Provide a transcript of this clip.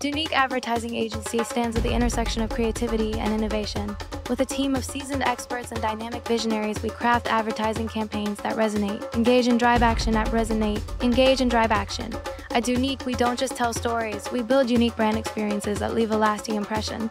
Advertising Agency stands at the intersection of creativity and innovation. With a team of seasoned experts and dynamic visionaries, we craft advertising campaigns that resonate. Engage and Drive Action at Resonate. Engage and Drive Action. At Unique, we don't just tell stories, we build unique brand experiences that leave a lasting impression.